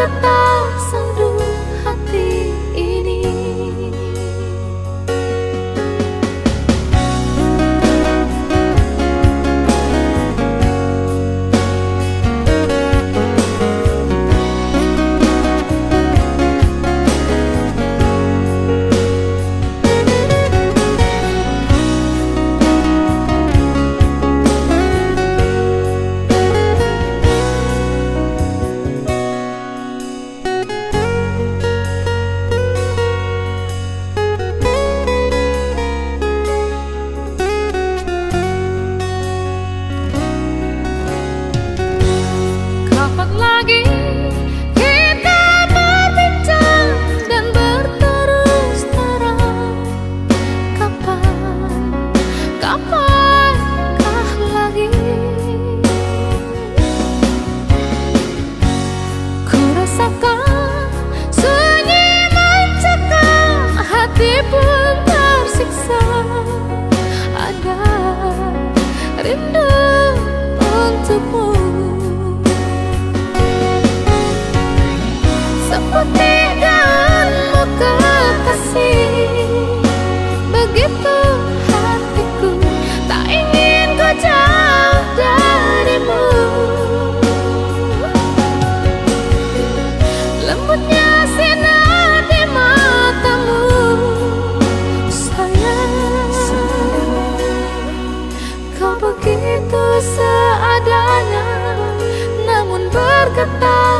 about Kapankah lagi Ku rasakan sunyi mencekam Hati pun tersiksa Ada rindu untukmu Seperti muka kasih. begitu seadanya Namun bergetar